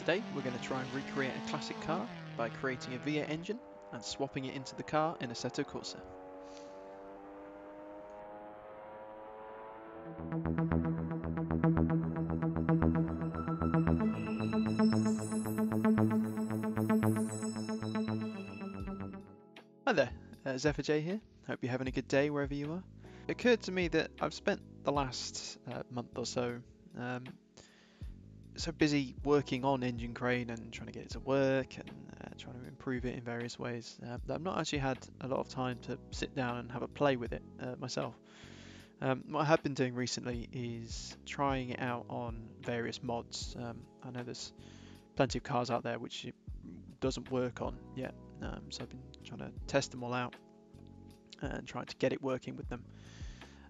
Today we're going to try and recreate a classic car by creating a V8 engine and swapping it into the car in Assetto Corsa. Hi there, uh, Zephyr J here. Hope you're having a good day wherever you are. It occurred to me that I've spent the last uh, month or so um, so busy working on Engine Crane and trying to get it to work and uh, trying to improve it in various ways uh, that I've not actually had a lot of time to sit down and have a play with it uh, myself. Um, what I have been doing recently is trying it out on various mods. Um, I know there's plenty of cars out there which it doesn't work on yet, um, so I've been trying to test them all out and trying to get it working with them.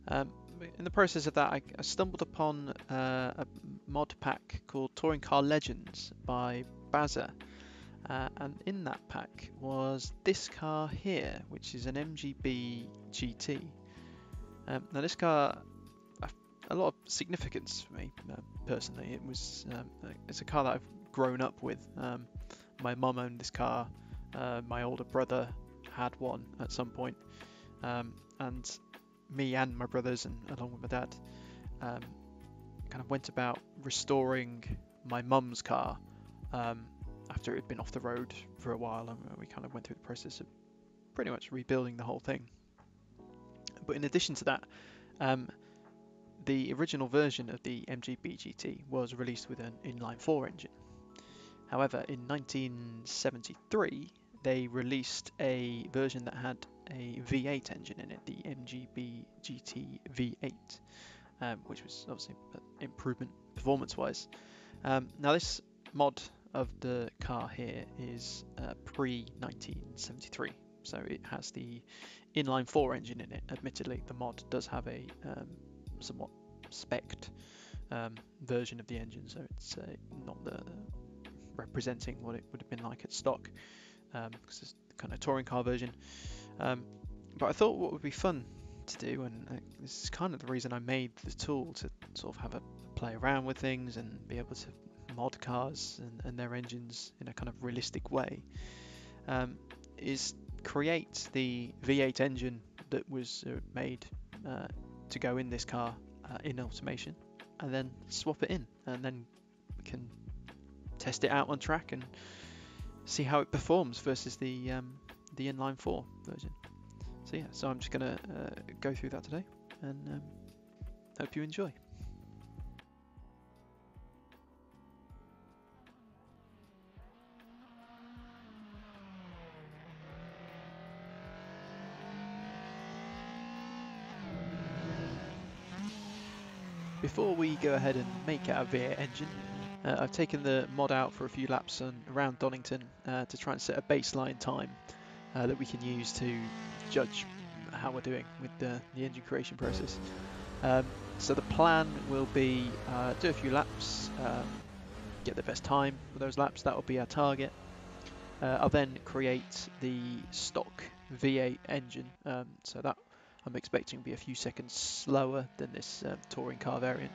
Um, in the process of that, I, I stumbled upon uh, a mod pack called Touring Car Legends by Bazza. Uh, and in that pack was this car here, which is an MGB GT. Um, now this car, a lot of significance for me uh, personally. It was um, it's a car that I've grown up with. Um, my mum owned this car. Uh, my older brother had one at some point, um, and me and my brothers, and along with my dad, um, kind of went about restoring my mum's car um, after it had been off the road for a while, and we kind of went through the process of pretty much rebuilding the whole thing. But in addition to that, um, the original version of the MGB GT was released with an inline 4 engine. However, in 1973, they released a version that had a V8 engine in it, the MGB GT V8, um, which was obviously an improvement performance-wise. Um, now this mod of the car here is uh, pre-1973, so it has the inline 4 engine in it. Admittedly, the mod does have a um, somewhat spec'd um, version of the engine, so it's uh, not the representing what it would have been like at stock because um, kind of touring car version. Um, but I thought what would be fun to do, and this is kind of the reason I made the tool to sort of have a play around with things and be able to mod cars and, and their engines in a kind of realistic way, um, is create the V8 engine that was uh, made uh, to go in this car uh, in automation, and then swap it in, and then can test it out on track and see how it performs versus the um, the inline 4 version. So yeah, so I'm just to uh, go through that today and um, hope you enjoy. Before we go ahead and make our V8 engine, uh, I've taken the mod out for a few laps on, around Donington uh, to try and set a baseline time uh, that we can use to judge how we're doing with the, the engine creation process. Um, so the plan will be uh, do a few laps, um, get the best time for those laps, that will be our target. Uh, I'll then create the stock V8 engine, um, so that I'm expecting to be a few seconds slower than this um, touring car variant.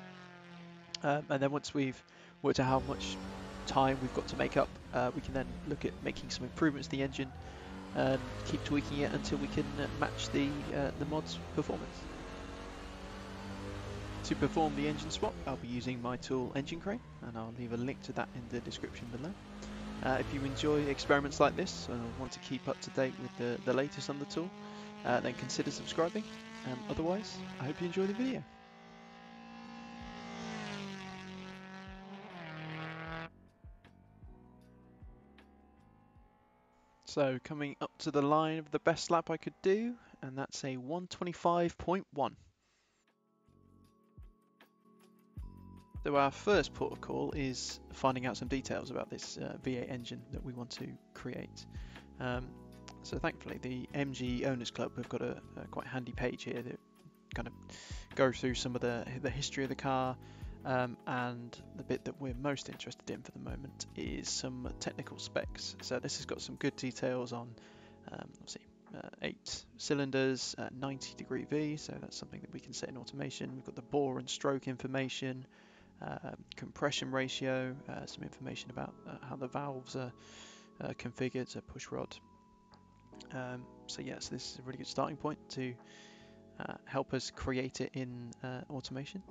Um, and then once we've worked out how much time we've got to make up, uh, we can then look at making some improvements to the engine and keep tweaking it until we can uh, match the, uh, the mod's performance. To perform the engine swap, I'll be using my tool Engine Crane, and I'll leave a link to that in the description below. Uh, if you enjoy experiments like this and want to keep up to date with the, the latest on the tool, uh, then consider subscribing. Um, otherwise, I hope you enjoy the video. So coming up to the line of the best lap I could do, and that's a 125.1. So our first port of call is finding out some details about this uh, V8 engine that we want to create. Um, so thankfully the MG Owners Club have got a, a, quite handy page here that kind of goes through some of the, the history of the car, um, and the bit that we're most interested in for the moment is some technical specs. So this has got some good details on, um, obviously, uh, 8 cylinders, uh, 90 degree V, so that's something that we can set in automation. We've got the bore and stroke information, um, compression ratio, uh, some information about uh, how the valves are uh, configured, so push rod. Um, so yes, so this is a really good starting point to uh, help us create it in uh, automation.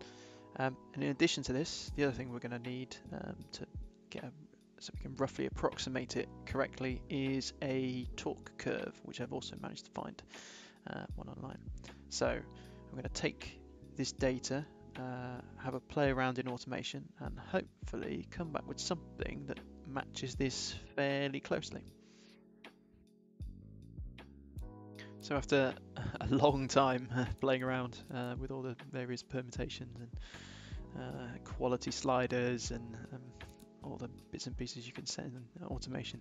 Um, and in addition to this, the other thing we're going to need um, to get a, so we can roughly approximate it correctly is a torque curve, which I've also managed to find uh, one online. So I'm going to take this data, uh, have a play around in automation, and hopefully come back with something that matches this fairly closely. So after a long time playing around uh, with all the various permutations and uh, quality sliders and um, all the bits and pieces you can set in automation,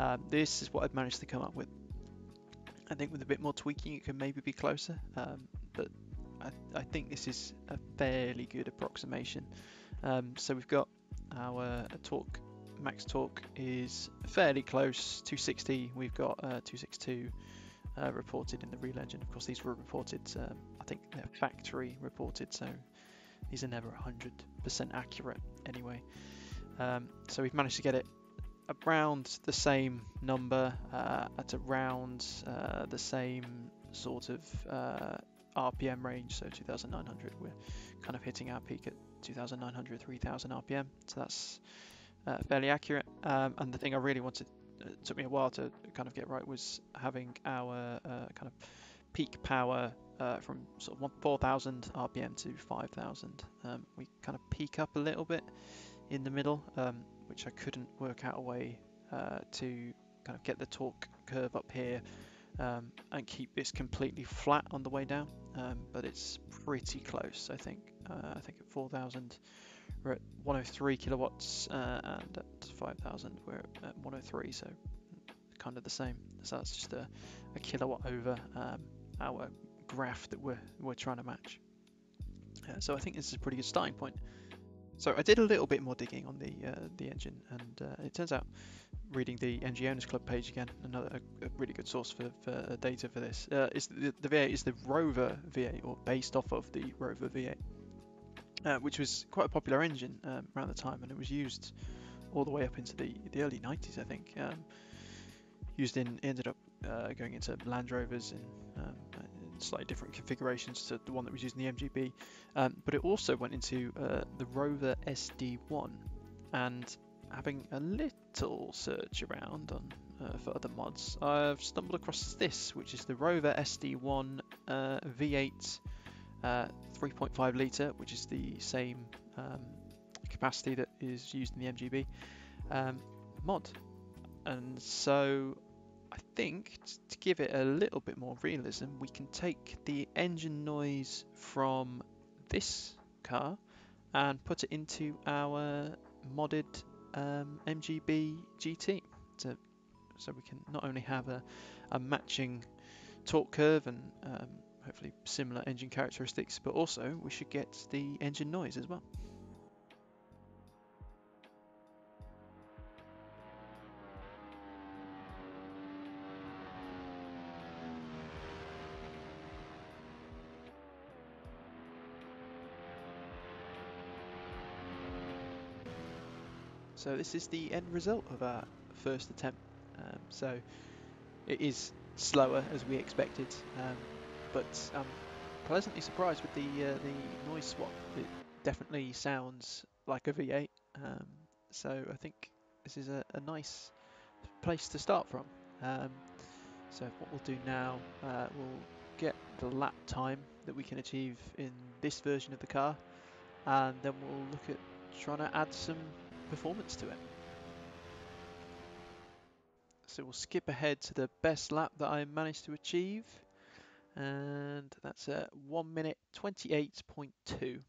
um, this is what I've managed to come up with. I think with a bit more tweaking it can maybe be closer, um, but I, I, think this is a fairly good approximation. Um, so we've got our torque, max torque is fairly close, 260, we've got uh, 262 uh, reported in the real engine. Of course, these were reported, um, I think they're factory reported, so these are never 100% accurate anyway. Um, so we've managed to get it around the same number uh, at around uh, the same sort of uh, RPM range, so 2900. We're kind of hitting our peak at 2900, 3000 RPM, so that's uh, fairly accurate. Um, and the thing I really wanted took me a while to kind of get right was having our uh, kind of peak power uh, from sort of 4,000 RPM to 5,000. Um, we kind of peak up a little bit in the middle, um, which I couldn't work out a way uh, to kind of get the torque curve up here um, and keep this completely flat on the way down. Um, but it's pretty close, I think. Uh, I think at 4,000 we're at 103 kilowatts uh, and at 5000 we're at 103 so kind of the same. So that's just a, a kilowatt over um, our graph that we're, we're trying to match. Uh, so I think this is a pretty good starting point. So I did a little bit more digging on the uh, the engine and uh, it turns out reading the MG Owners Club page again another a, a really good source for, for data for this uh, is the, the V8 is the Rover V8 or based off of the Rover V8 uh, which was quite a popular engine um, around the time, and it was used all the way up into the, the early 90s, I think. Um, used in ended up uh, going into Land Rovers in, um, slightly different configurations to the one that was used in the MGB, um, but it also went into uh, the Rover SD1. And having a little search around on uh, for other mods, I've stumbled across this, which is the Rover SD1 uh, V8 uh, 3.5 litre, which is the same um, capacity that is used in the MGB um, mod. And so I think to give it a little bit more realism, we can take the engine noise from this car and put it into our modded um, MGB GT. To, so we can not only have a, a matching torque curve and um, hopefully similar engine characteristics, but also we should get the engine noise as well. So this is the end result of our first attempt. Um, so it is slower as we expected. Um, but I'm pleasantly surprised with the uh, the noise swap. It definitely sounds like a V8, um, so I think this is a, a, nice place to start from. Um, so what we'll do now, uh, we'll get the lap time that we can achieve in this version of the car, and then we'll look at trying to add some performance to it. So we'll skip ahead to the best lap that I managed to achieve and that's at 1 minute 28.2.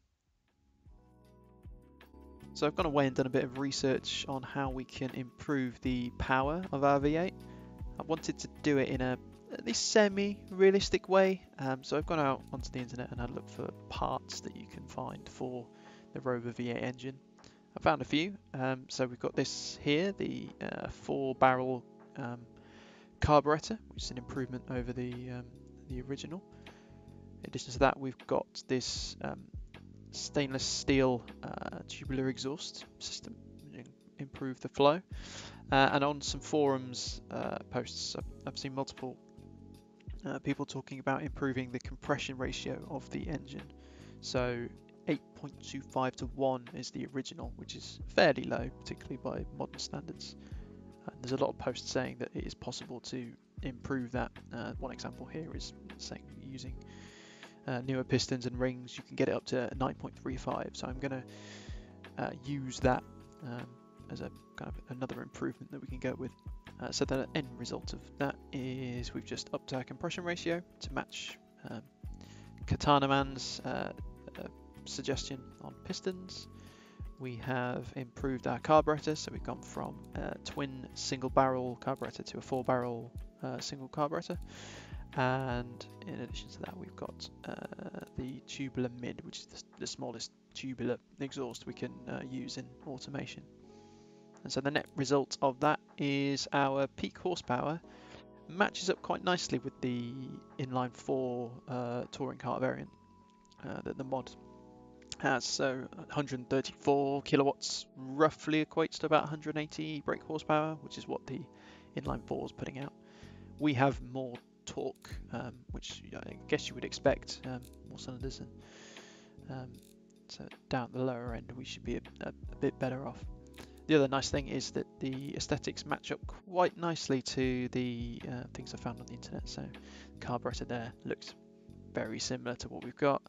So I've gone away and done a bit of research on how we can improve the power of our V8. I wanted to do it in a at least semi-realistic way, um, so I've gone out onto the internet and had a look for parts that you can find for the Rover V8 engine. I found a few, um, so we've got this here, the uh, four-barrel um, carburetor, which is an improvement over the um, the original. In addition to that, we've got this um, stainless steel uh, tubular exhaust system, to improve the flow. Uh, and on some forums uh, posts, I've, I've, seen multiple uh, people talking about improving the compression ratio of the engine. So 8.25 to 1 is the original, which is fairly low, particularly by modern standards. There's a lot of posts saying that it is possible to improve that. Uh, one example here is saying using uh, newer pistons and rings, you can get it up to 9.35. So I'm going to uh, use that um, as a kind of another improvement that we can go with. Uh, so the end result of that is we've just upped our compression ratio to match um, Katana Man's uh, uh, suggestion on pistons. We have improved our carburetor, so we've gone from a twin single barrel carburetor to a four barrel uh, single carburetor. And in addition to that, we've got uh, the tubular mid, which is the, the smallest tubular exhaust we can uh, use in automation. And so the net result of that is our peak horsepower matches up quite nicely with the inline 4 uh, touring car variant uh, that the mod has. So 134 kilowatts roughly equates to about 180 brake horsepower, which is what the inline 4 is putting out. We have more torque, um, which I guess you would expect, um, more cylinders, and um, so down the lower end we should be a, a, a bit better off. The other nice thing is that the aesthetics match up quite nicely to the uh, things I found on the internet. So the carburetor there looks very similar to what we've got,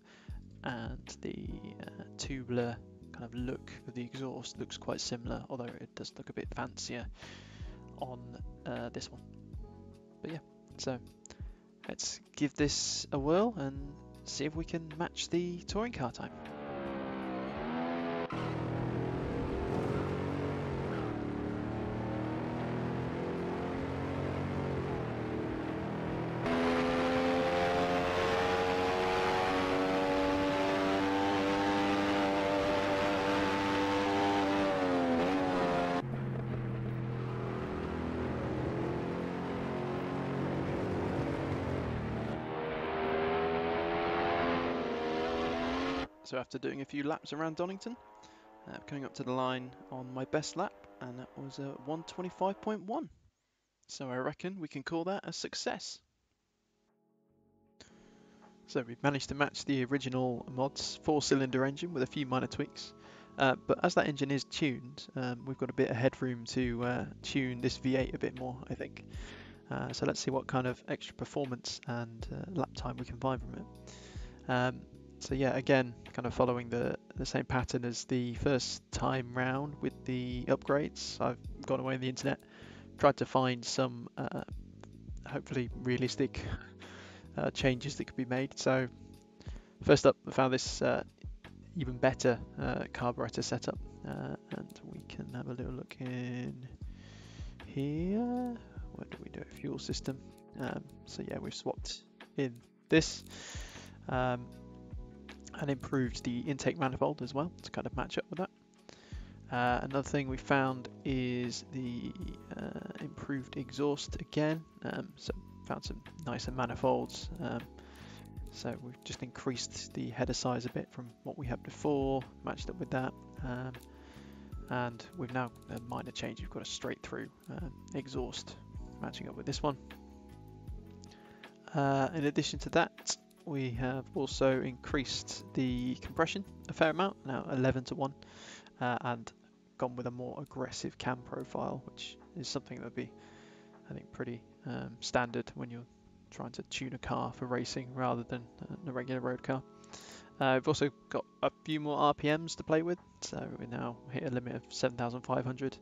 and the uh, tubular kind of look of the exhaust looks quite similar, although it does look a bit fancier on uh, this one. But yeah, so let's give this a whirl and see if we can match the touring car time. So after doing a few laps around Donington, uh, coming up to the line on my best lap, and that was a 125.1. So I reckon we can call that a success. So we've managed to match the original mod's four-cylinder engine with a few minor tweaks. Uh, but as that engine is tuned, um, we've got a bit of headroom to uh, tune this V8 a bit more, I think. Uh, so let's see what kind of extra performance and uh, lap time we can find from it. Um, so yeah, again, kind of following the, the same pattern as the first time round with the upgrades. I've gone away on the internet, tried to find some uh, hopefully realistic uh, changes that could be made. So first up, I found this uh, even better uh, carburetor setup, uh, and we can have a little look in here. What do we do? Fuel system. Um, so yeah, we've swapped in this. Um, and improved the intake manifold as well to kind of match up with that. Uh, another thing we found is the uh, improved exhaust again. Um, so found some nicer manifolds. Um, so we've just increased the header size a bit from what we had before, matched up with that. Um, and we've now a minor change. We've got a straight through uh, exhaust matching up with this one. Uh, in addition to that, we have also increased the compression a fair amount, now 11 to 1, uh, and gone with a more aggressive cam profile, which is something that would be, I think, pretty um, standard when you're trying to tune a car for racing rather than a regular road car. Uh, we've also got a few more RPMs to play with, so we now hit a limit of 7,500.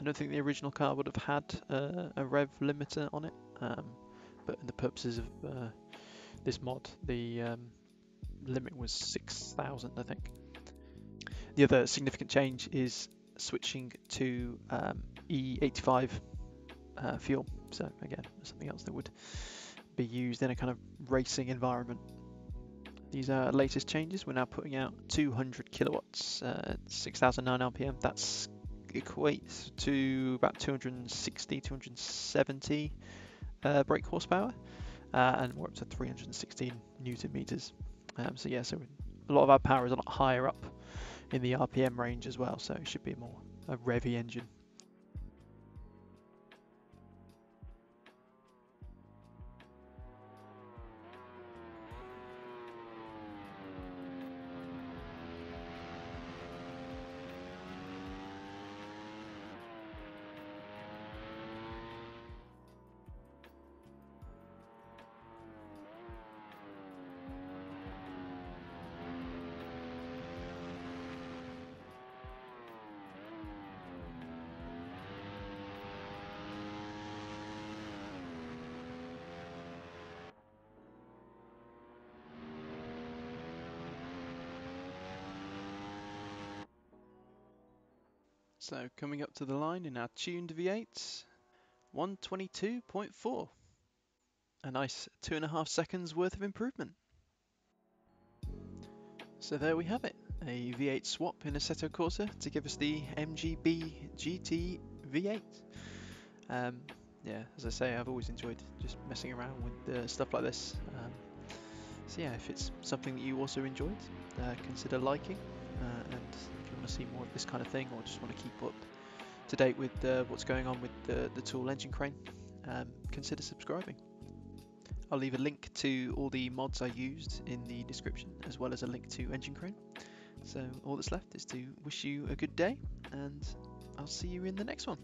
I don't think the original car would have had uh, a rev limiter on it, um, but in the purposes of uh, this mod, the um, limit was 6,000, I think. The other significant change is switching to um, E85 uh, fuel. So again, something else that would be used in a kind of racing environment. These are latest changes. We're now putting out 200 kilowatts, uh, 6,009 RPM. That's equates to about 260, 270 uh, brake horsepower uh, and we're up to 316 newton meters. Um, so yeah, so a lot of our power is a lot higher up in the RPM range as well, so it should be more a revy engine. So coming up to the line in our tuned V8, 122.4. A nice two and a half seconds worth of improvement. So there we have it, a V8 swap in Assetto Corsa to give us the MGB GT V8. Um, yeah, as I say, I've always enjoyed just messing around with uh, stuff like this. Um, so yeah, if it's something that you also enjoyed, uh, consider liking uh, and to see more of this kind of thing or just want to keep up to date with uh, what's going on with the, the tool Engine Crane, um, consider subscribing. I'll leave a link to all the mods I used in the description as well as a link to Engine Crane. So all that's left is to wish you a good day and I'll see you in the next one.